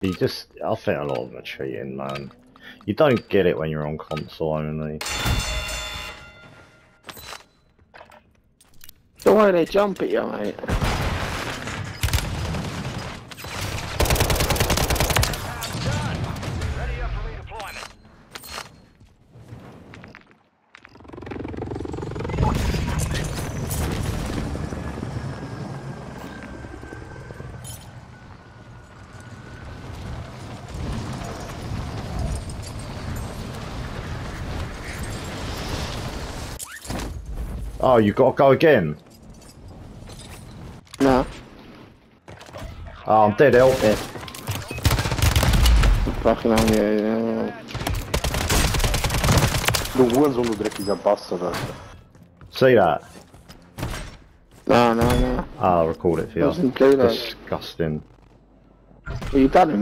You just, I think a lot of them are cheating, man. You don't get it when you're on console only. The way they jump at you, mate. Oh, you gotta go again? No. Oh, I'm dead, help. Yeah. Fucking hell, yeah, yeah. De gewoon zonder direct die bassen. Dat. See that? No, no, no. Ah, I'll record it for you. Doesn't do that. Disgusting. Well, you done him.